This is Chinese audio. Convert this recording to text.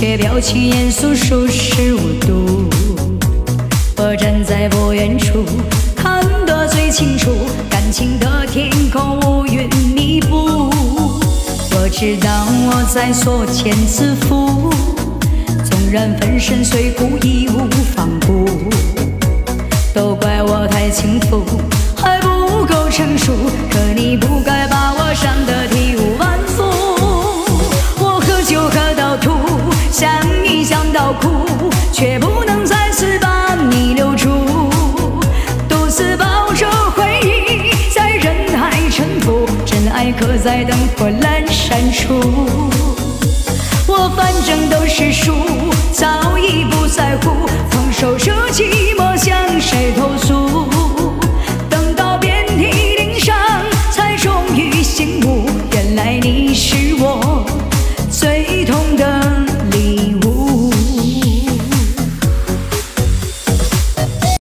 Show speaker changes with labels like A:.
A: 却表情严肃，熟视无睹。我站在不远处，看得最清楚，感情的天空乌云密布。我知道我在所见自负，纵然粉身碎骨义无反顾。都怪我太轻浮，还不够成熟，可你不该把我伤得体无完肤。我喝酒喝，想你想到哭，却不能再次把你留住。独自抱着回忆，在人海沉浮，真爱可在灯火阑珊处。我反正都是输，